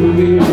to be